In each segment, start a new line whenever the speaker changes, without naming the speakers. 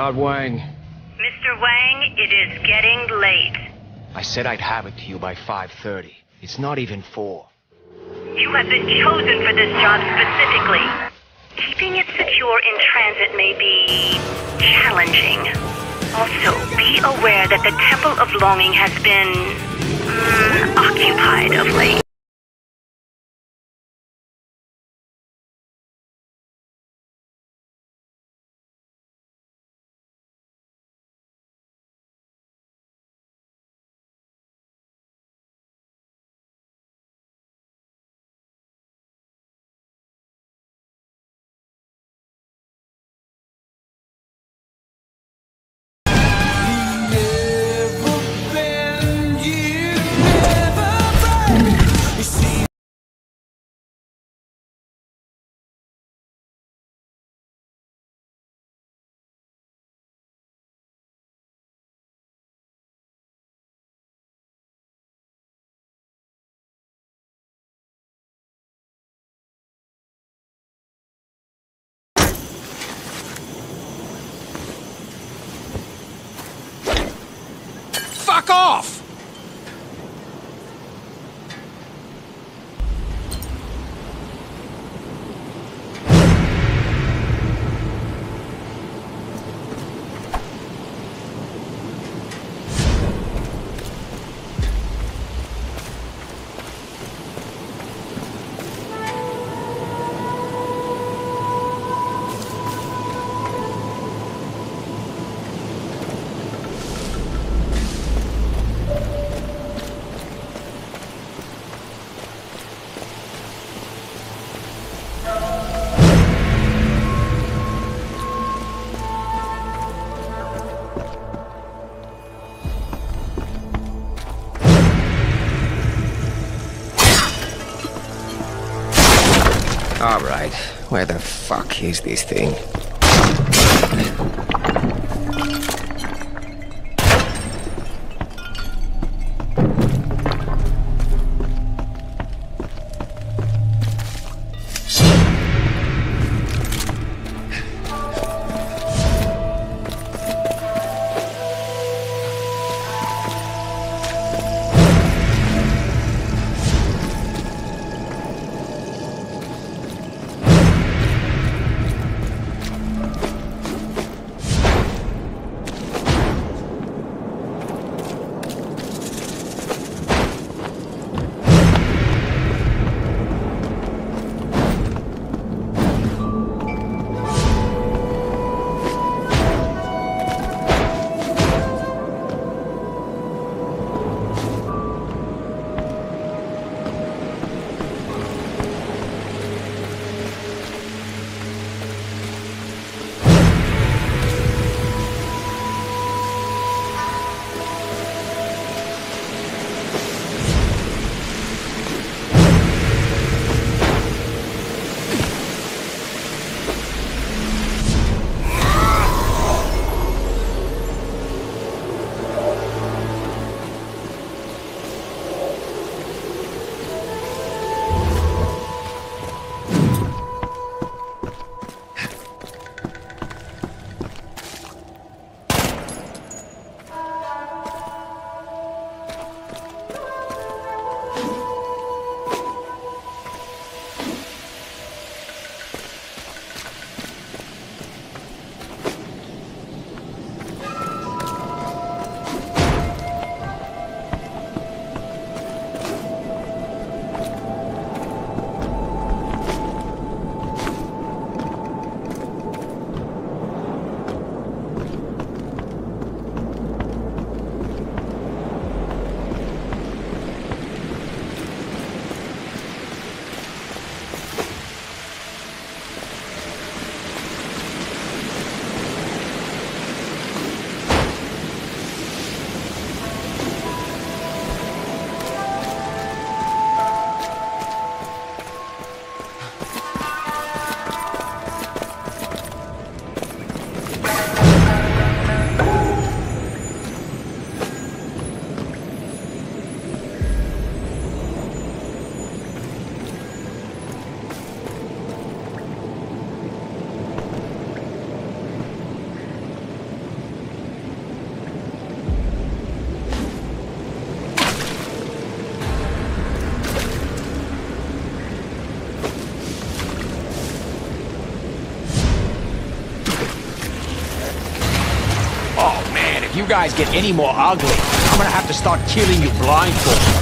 Guard Wang.
Mr. Wang, it is getting late.
I said I'd have it to you by 5.30. It's not even 4.
You have been chosen for this job specifically. Keeping it secure in transit may be challenging. Also, be aware that the Temple of Longing has been mm, occupied of late.
Off!
Where the fuck is this thing?
Guys get any more ugly, I'm gonna have to start killing you blindfolded.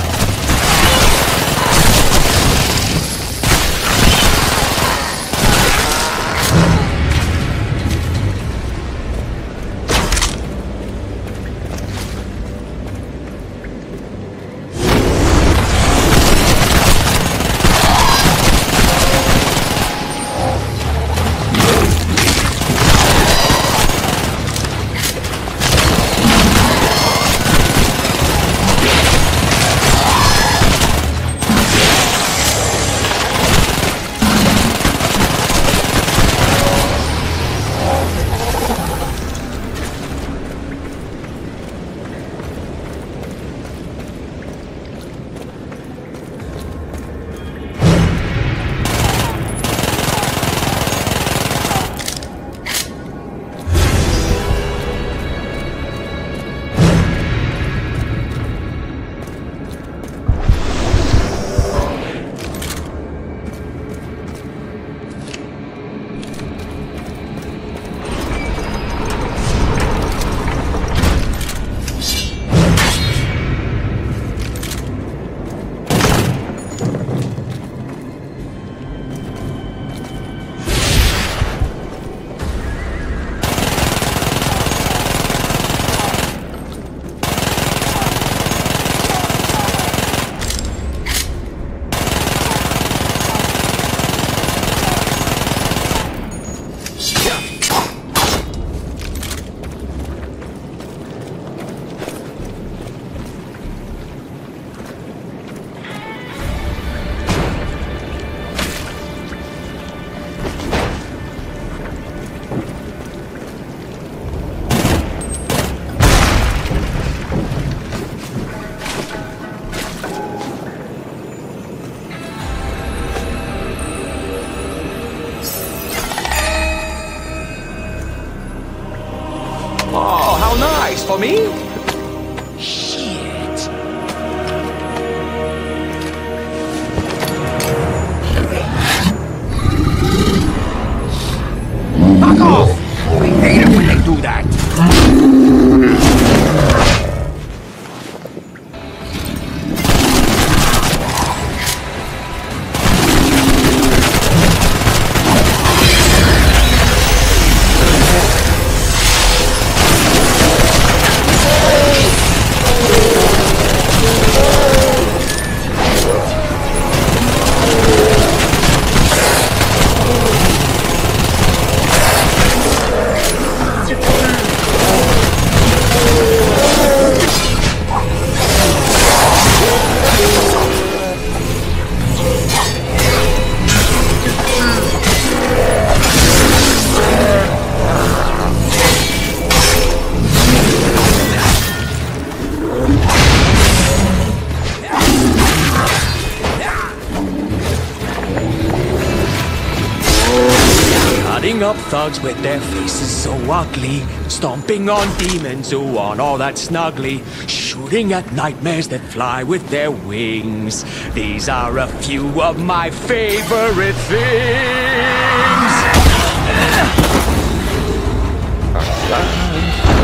with their faces so ugly, stomping on demons who aren't all that snuggly, shooting at nightmares that fly with their wings. These are a few of my favorite things.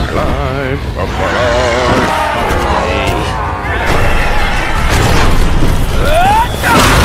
Alive, alive. Ah!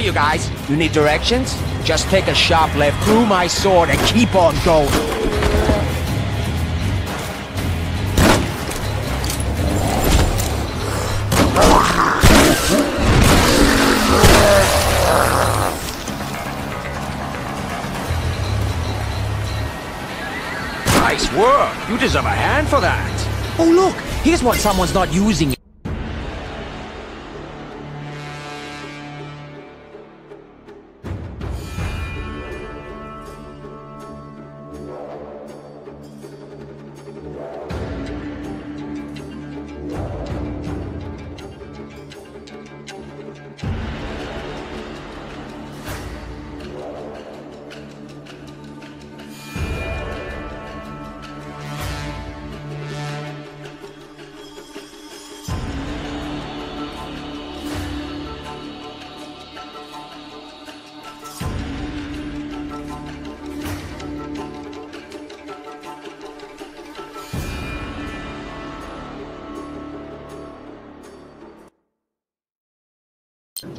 You guys. You need directions? Just take a sharp left through my sword and keep on going. Nice work. You deserve a hand for that. Oh, look. Here's what someone's not using. Mamushi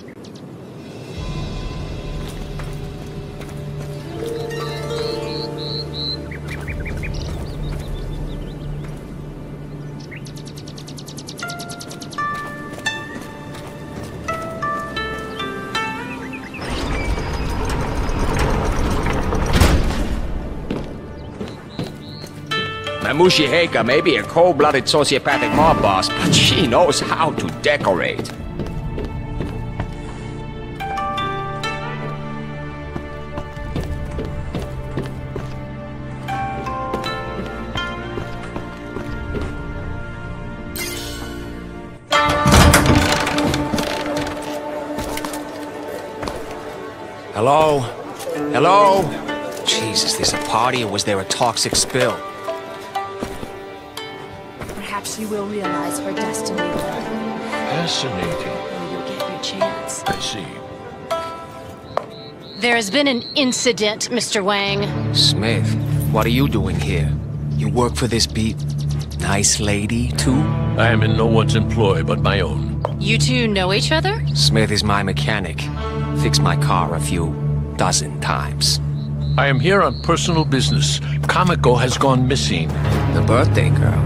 Heika may be a cold-blooded sociopathic mob boss, but she knows how to decorate. There's or was there a toxic spill?
Perhaps you will realize her destiny
Fascinating.
when you get your chance.
I see.
There has been an incident, Mr. Wang.
Smith, what are you doing here? You work for this beat? Nice lady, too?
I am in no one's employ but my own.
You two know each other?
Smith is my mechanic. Fixed my car a few dozen times.
I am here on personal business. Kamiko has gone missing.
The birthday girl.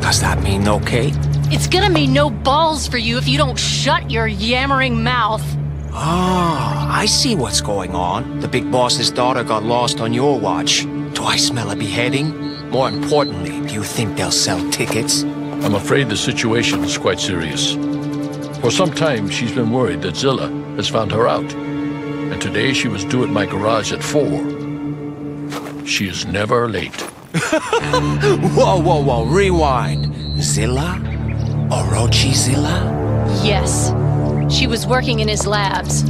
Does that mean no cake?
It's gonna mean no balls for you if you don't shut your yammering mouth.
Ah, I see what's going on. The big boss's daughter got lost on your watch. Do I smell a beheading? More importantly, do you think they'll sell tickets?
I'm afraid the situation is quite serious. For some time, she's been worried that Zilla has found her out. And today she was due at my garage at 4. She is never late.
Whoa, whoa, whoa, rewind. Zilla? Orochi Zilla?
Yes. She was working in his labs.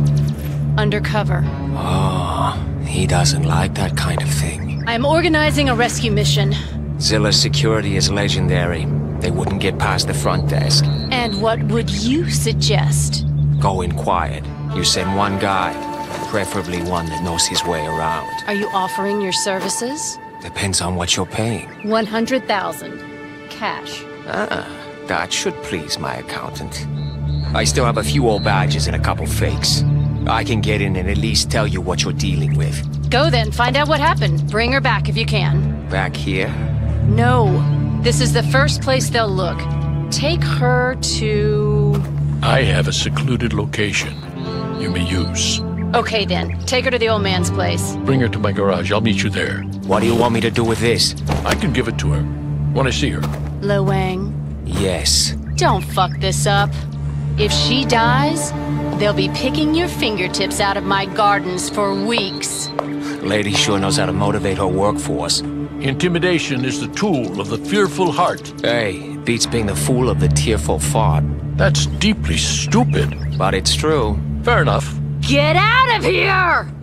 Undercover.
Oh, he doesn't like that kind of thing.
I'm organizing a rescue mission.
Zilla's security is legendary. They wouldn't get past the front desk.
And what would you suggest?
Go in quiet. You send one guy, preferably one that knows his way around.
Are you offering your services?
Depends on what you're paying.
100,000. Cash.
Ah, that should please my accountant. I still have a few old badges and a couple fakes. I can get in and at least tell you what you're dealing with.
Go then, find out what happened. Bring her back if you can.
Back here?
No. This is the first place they'll look. Take her to.
I have a secluded location you may use.
Okay then, take her to the old man's place.
Bring her to my garage. I'll meet you there.
What do you want me to do with this?
I can give it to her Want to see her.
Lo Wang,
Yes.
don't fuck this up. If she dies, they'll be picking your fingertips out of my gardens for weeks.
Lady sure knows how to motivate her workforce.
Intimidation is the tool of the fearful heart.
Hey, beats being the fool of the tearful fart.
That's deeply stupid.
But it's true.
Fair enough.
Get out of here!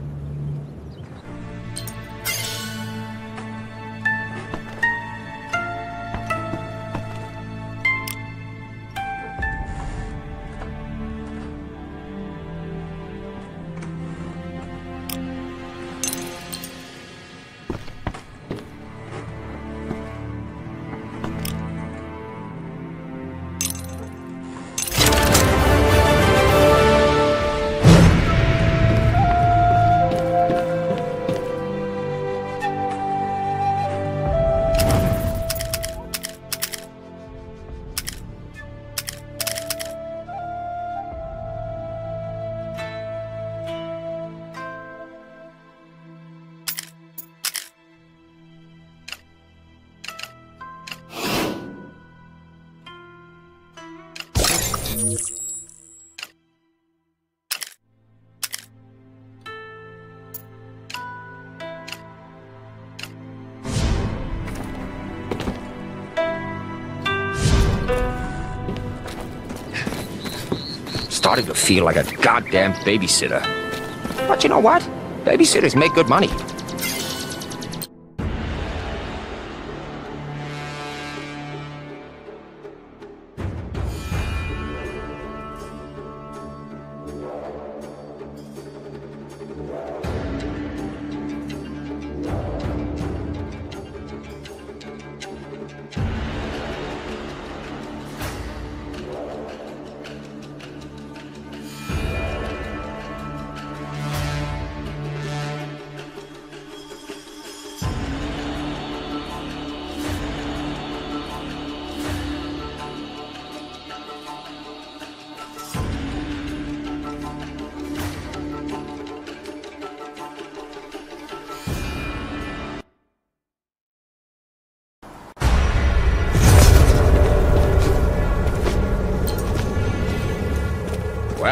Starting to feel like a goddamn babysitter. But you know what? Babysitters make good money.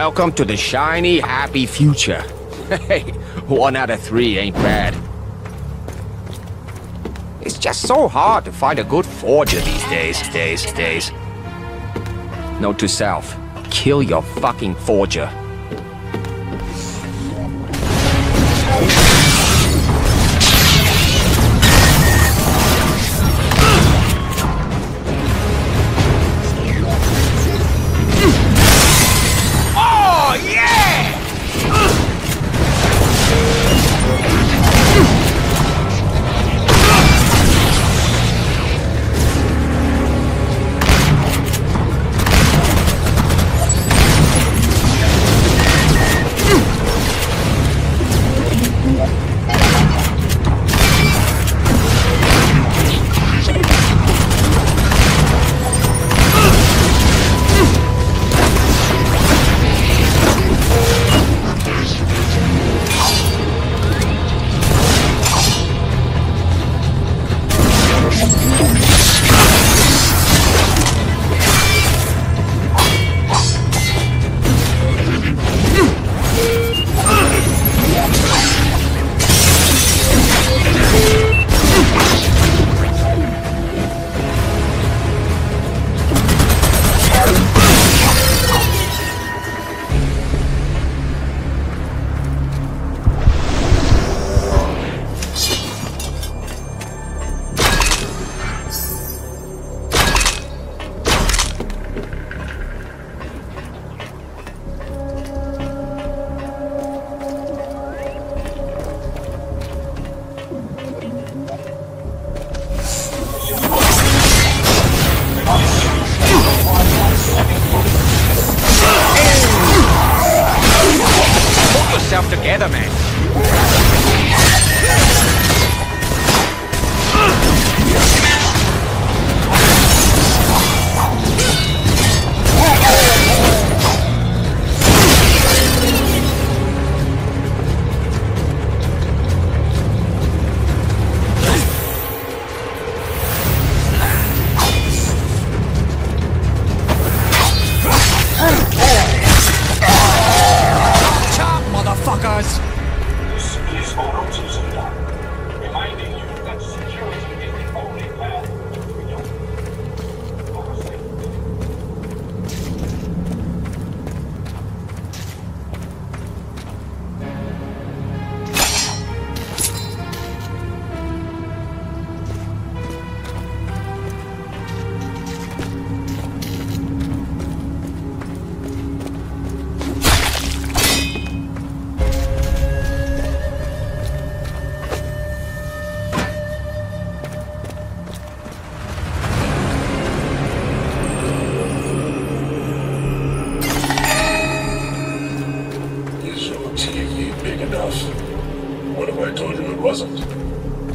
Welcome to the shiny, happy future. Hey, one out of three ain't bad. It's just so hard to find a good forger these days, days, days. Note to self, kill your fucking forger.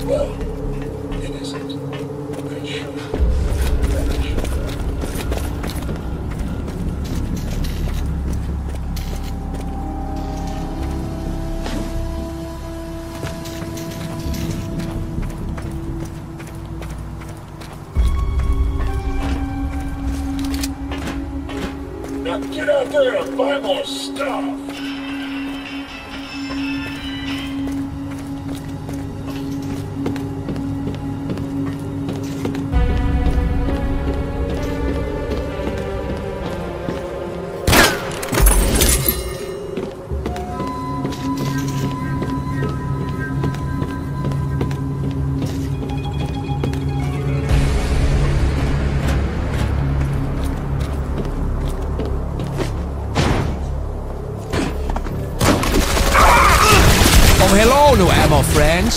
Well, it isn't. Should.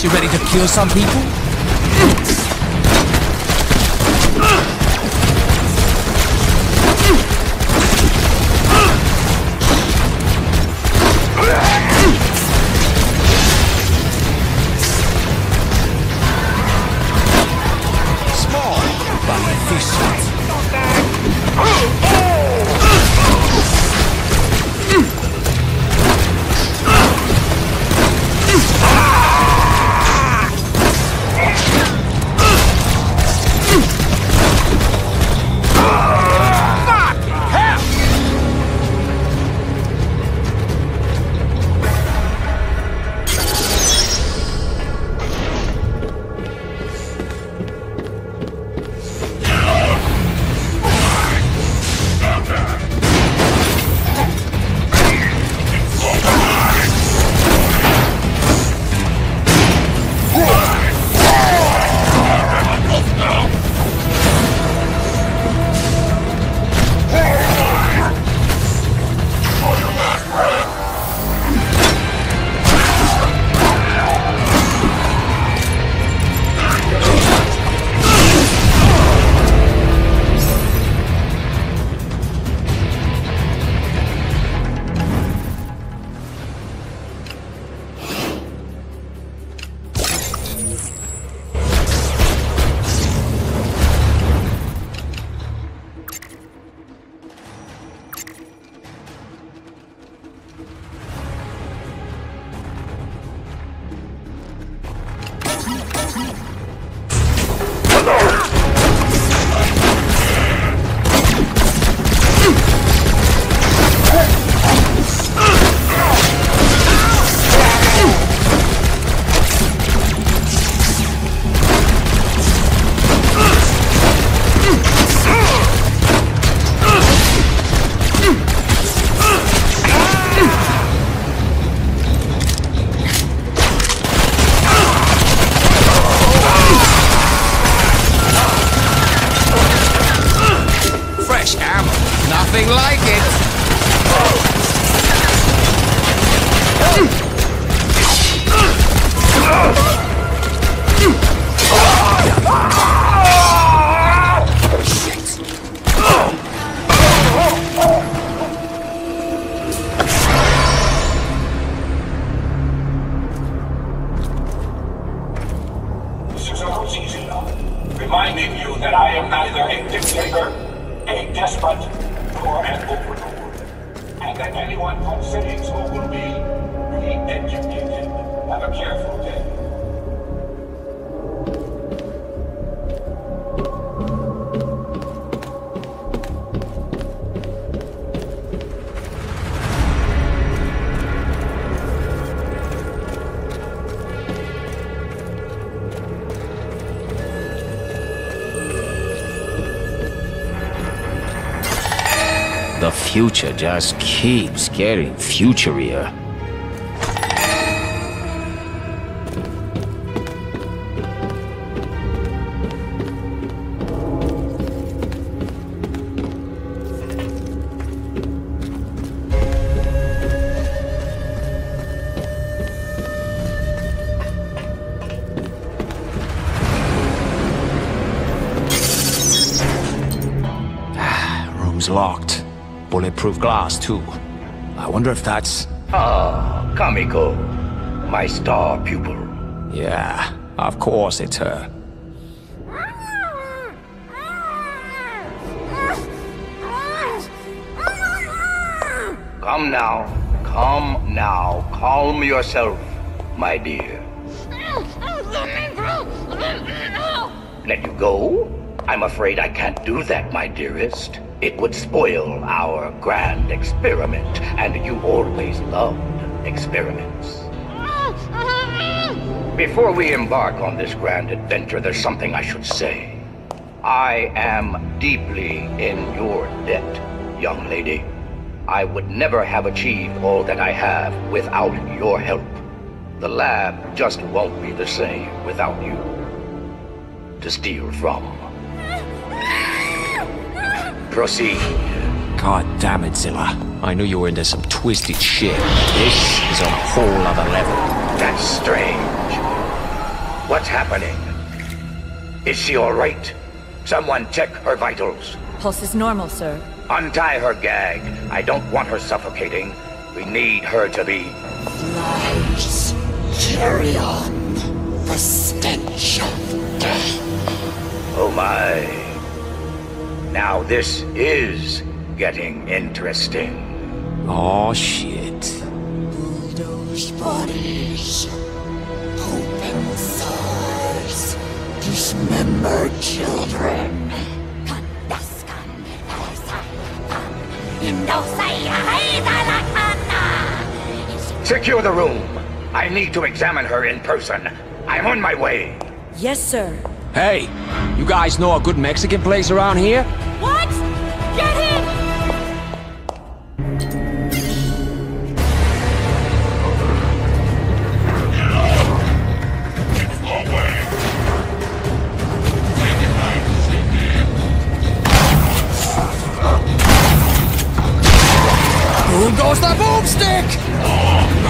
You ready to kill some people?
Future just keeps getting futurier. Bulletproof glass, too. I wonder if that's.
Ah, Kamiko, my star pupil.
Yeah, of course it's her.
Come now, come now, calm yourself, my dear. Let you go? I'm afraid I can't do that, my dearest. It would spoil our grand experiment, and you always loved experiments. Before we embark on this grand adventure, there's something I should say. I am deeply in your debt, young lady. I would never have achieved all that I have without your help. The lab just won't be the same without you to steal from. Proceed.
God damn it, Zilla. I knew you were into some twisted shit. This is on a whole other level.
That's strange. What's happening? Is she all right? Someone check her vitals.
Pulse is normal, sir.
Untie her gag. I don't want her suffocating. We need her to be.
Lies. Carry on. The stench of death.
Oh my. Now this is getting interesting.
Oh shit.
Those bodies. Open sores. Dismembered children.
Secure the room. I need to examine her in person. I'm on my way.
Yes, sir.
Hey, you guys know a good Mexican place around here?
What? Get him!
Boom goes the boomstick!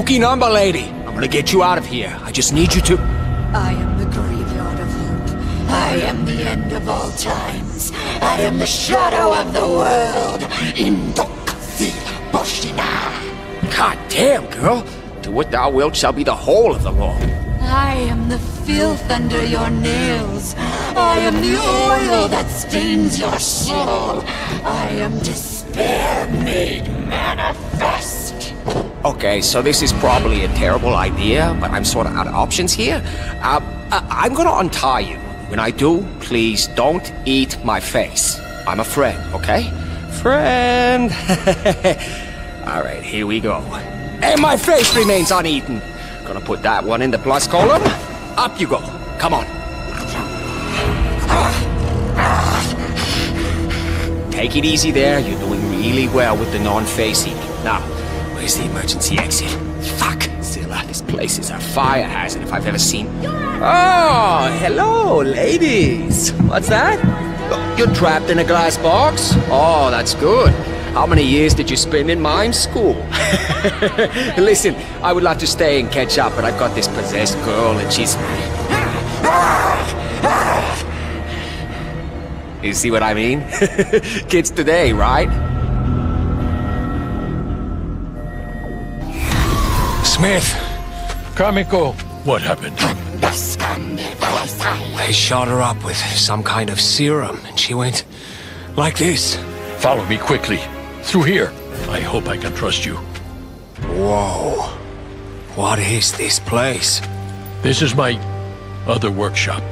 Spooky number lady. I'm gonna get you out of here. I just need you to.
I am the graveyard of hope. I am the end of all times. I am the shadow of the world. In Indokthi Boshina.
God damn, girl. To what thou wilt shall be the whole of the law.
I am the filth under your nails. I am the oil that stains your soul. I am despair made manifest.
Okay, so this is probably a terrible idea, but I'm sort of out of options here. Uh, uh, I'm gonna untie you. When I do, please don't eat my face. I'm a friend, okay? Friend. All right, here we go. And my face remains uneaten. Gonna put that one in the plus column. Up you go. Come on. Take it easy there. You're doing really well with the non-facing. Now, where's the emergency exit? Fuck, Zilla. This place is a fire hazard if I've ever seen. Oh, hello, ladies. What's that? Oh, you're trapped in a glass box? Oh, that's good. How many years did you spend in mime school? Listen, I would love to stay and catch up, but I've got this possessed girl and she's. You see what I mean? Kids today, right?
Smith,
Kamiko, what happened?
they shot her up with some kind of serum, and she went like this.
Follow me quickly. Through here. I hope I can trust you.
Whoa. What is this place?
This is my other workshop.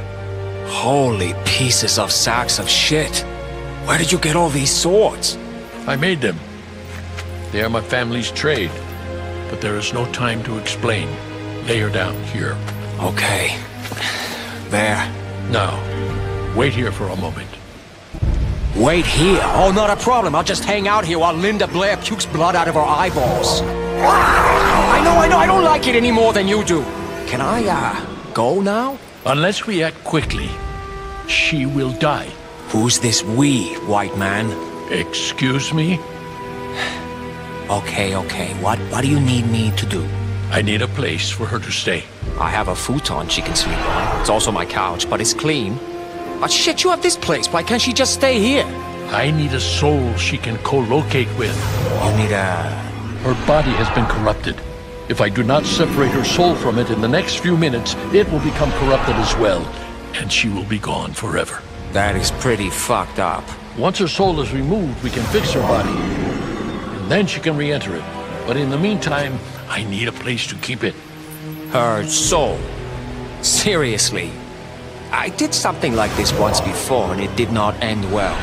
Holy pieces of sacks of shit. Where did you get all these swords?
I made them. They are my family's trade. But there is no time to explain. Lay her down here.
Okay. There.
Now, wait here for a moment.
Wait here. Oh, not a problem. I'll just hang out here while Linda Blair pukes blood out of her eyeballs. I know, I know. I don't like it any more than you do. Can I, uh, go now?
Unless we act quickly, she will die.
Who's this we, white man?
Excuse me?
Okay, okay. What, what do you need me to do?
I need a place for her to stay.
I have a futon she can sleep on. It's also my couch, but it's clean. But shit, you have this place. Why can't she just stay here?
I need a soul she can co-locate with.
You need a...
Her body has been corrupted. If I do not separate her soul from it in the next few minutes, it will become corrupted as well, and she will be gone forever.
That is pretty fucked up.
Once her soul is removed, we can fix her body. Then she can re-enter it. But in the meantime, I need a place to keep it.
Her soul. Seriously. I did something like this once before and it did not end well.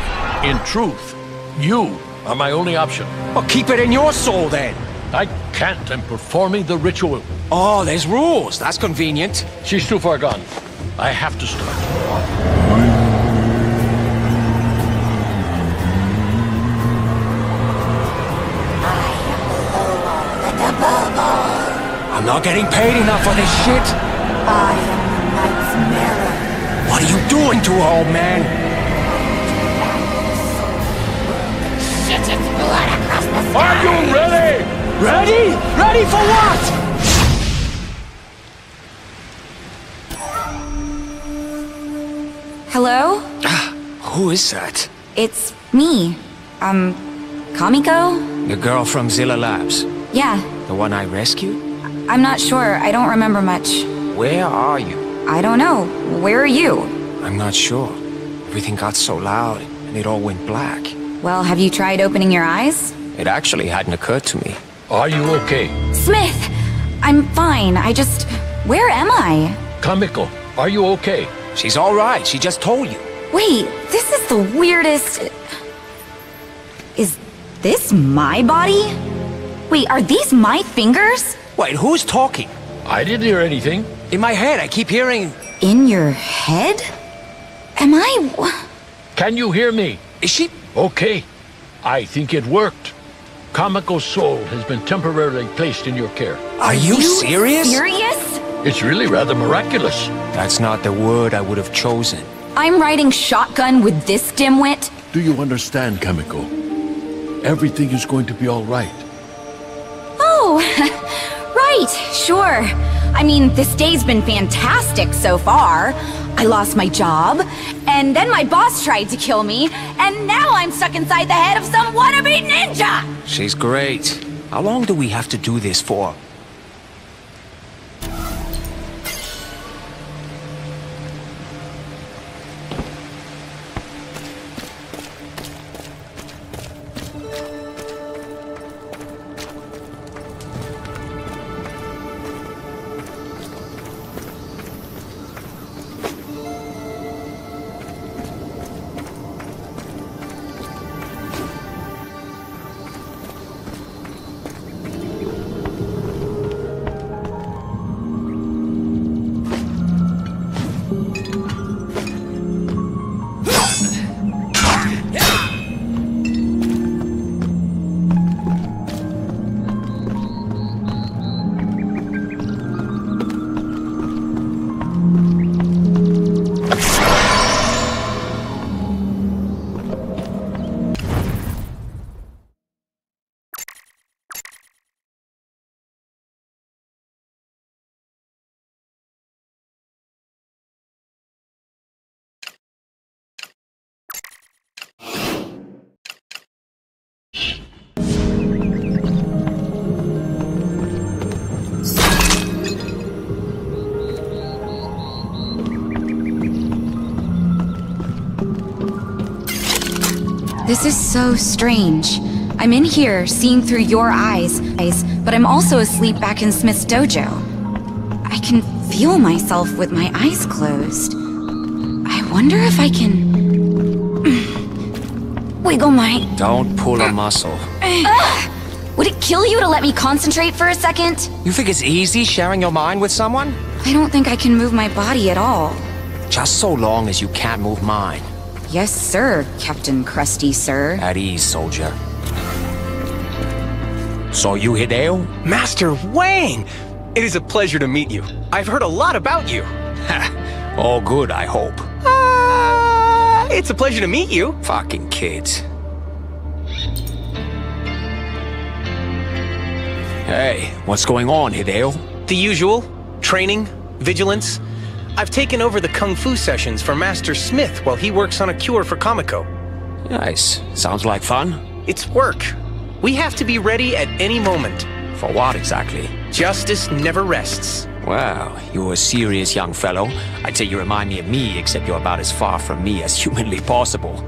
In truth, you are my only option.
Well, keep it in your soul then.
I can't. I'm performing the ritual.
Oh, there's rules. That's convenient.
She's too far gone. I have to start.
I'm not getting paid enough for this shit.
I am the night's mirror.
What are you doing to her, old man?
Shit its blood across the sky.
Are you ready?
Ready? Ready for what?
Hello?
Who is that?
It's me. Um, Kamiko?
The girl from Zilla Labs.
Yeah,
The one I rescued?
I'm not sure. I don't remember much.
Where are you?
I don't know. Where are you?
I'm not sure. Everything got so loud, and it all went black.
Well, have you tried opening your eyes?
It actually hadn't occurred to me.
Are you okay?
Smith! I'm fine. I just. Where am I?
Kamiko, are you okay?
She's all right. She just told you.
Wait, this is the weirdest. Is this my body? Wait, are these my fingers?
Wait, who's talking?
I didn't hear anything.
In my head, I keep hearing.
In your head? Am I.
Can you hear me?
Is she.
Okay. I think it worked. Kamiko's soul has been temporarily placed in your care.
Are you, serious?
Serious?
It's really rather miraculous.
That's not the word I would have chosen.
I'm riding shotgun with this dimwit?
Do you understand, Kamiko? Everything is going to be all right.
Oh, right, sure. I mean, this day's been fantastic so far. I lost my job, and then my boss tried to kill me, and now I'm stuck inside the head of some wannabe ninja!
She's great. How long do we have to do this for?
This is so strange. I'm in here, seeing through your eyes, but I'm also asleep back in Smith's dojo. I can feel myself with my eyes closed. I wonder if I can... Wiggle my...
Don't pull a muscle.
Would it kill you to let me concentrate for a second?
You think it's easy sharing your mind with someone?
I don't think I can move my body at all.
Just so long as you can't move mine.
Yes, sir, Captain Krusty, sir.
At ease, soldier. So you Hideo?
Master Wang! It is a pleasure to meet you. I've heard a lot about you.
All good, I hope.
Uh, it's a pleasure to meet you.
Fucking kids. Hey, what's going on, Hideo?
The usual. Training, vigilance. I've taken over the Kung Fu sessions for Master Smith while he works on a cure for Kamiko.
Nice. Sounds like fun.
It's work. We have to be ready at any moment.
For what exactly?
Justice never rests.
Well, you're a serious young fellow. I'd say you remind me of me, except you're about as far from me as humanly possible.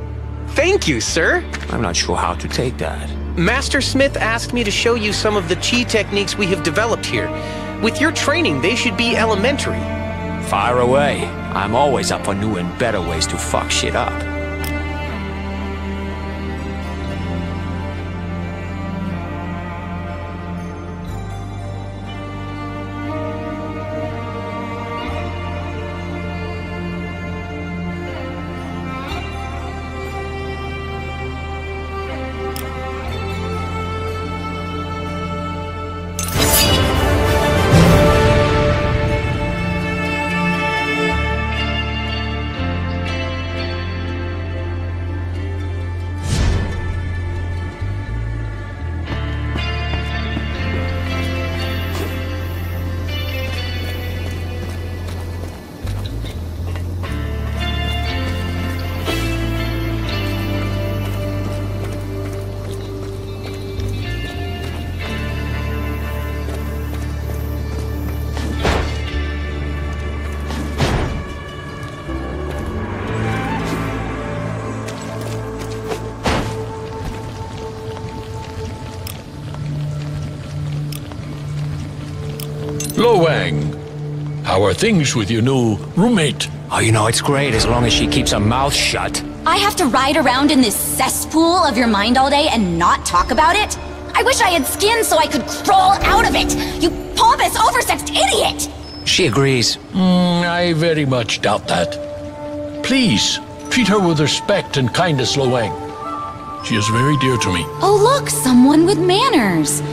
Thank you, sir.
I'm not sure how to take that.
Master Smith asked me to show you some of the chi techniques we have developed here. With your training, they should be elementary.
Fire away. I'm always up for new and better ways to fuck shit up.
How are things with your new roommate?
Oh, you know, it's great as long as she keeps her mouth shut.
I have to ride around in this cesspool of your mind all day and not talk about it? I wish I had skin so I could crawl out of it! You pompous, oversexed idiot!
She agrees.
Mm, I very much doubt that. Please, treat her with respect and kindness, Lo Wang. She is very dear to me.
Oh look, someone with manners.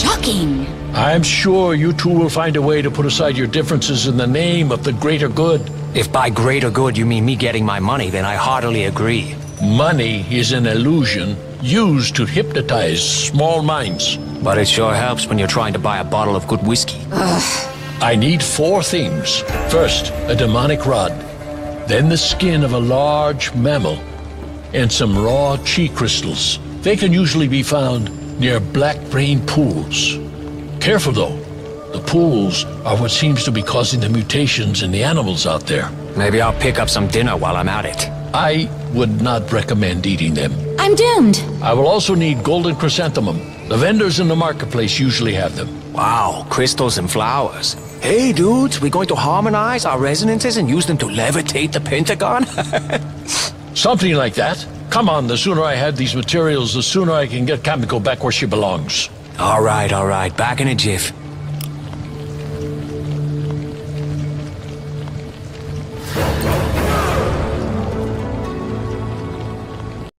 Shocking.
I'm sure you two will find a way to put aside your differences in the name of the greater good.
If by greater good you mean me getting my money, then I heartily agree.
Money is an illusion used to hypnotize small minds.
But it sure helps when you're trying to buy a bottle of good whiskey.
Ugh.
I need four things. First, a demonic rod. Then the skin of a large mammal. And some raw chi crystals. They can usually be found near black brain pools. Careful though. The pools are what seems to be causing the mutations in the animals out there.
Maybe I'll pick up some dinner while I'm at it.
I would not recommend eating them.
I'm doomed.
I will also need golden chrysanthemum. The vendors in the marketplace usually have them.
Wow, crystals and flowers. Hey dudes, we going to harmonize our resonances and use them to levitate the Pentagon?
Something like that. Come on, the sooner I have these materials, the sooner I can get Kamiko back where she belongs.
All right, all right, back in a jiff.